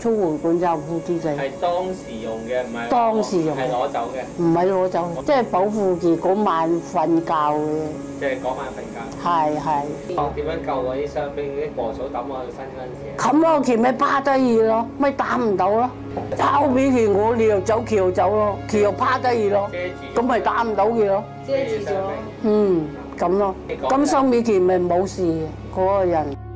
粗禾稈就鋪枝仔，係當時用嘅，唔係當時用係攞走嘅，唔係攞走，即係保護住嗰晚瞓覺嘅。即係嗰晚瞓覺。係係，點樣救嗰啲傷兵？啲禾草抌我去身嗰陣時，冚落橋咪趴低二咯，咪打唔到咯。拋俾佢我，你又走，佢又走咯，佢又趴低二咯，咁咪打唔到佢咯。遮住咗。嗯，咁咯，咁收尾期咪冇事嗰個人。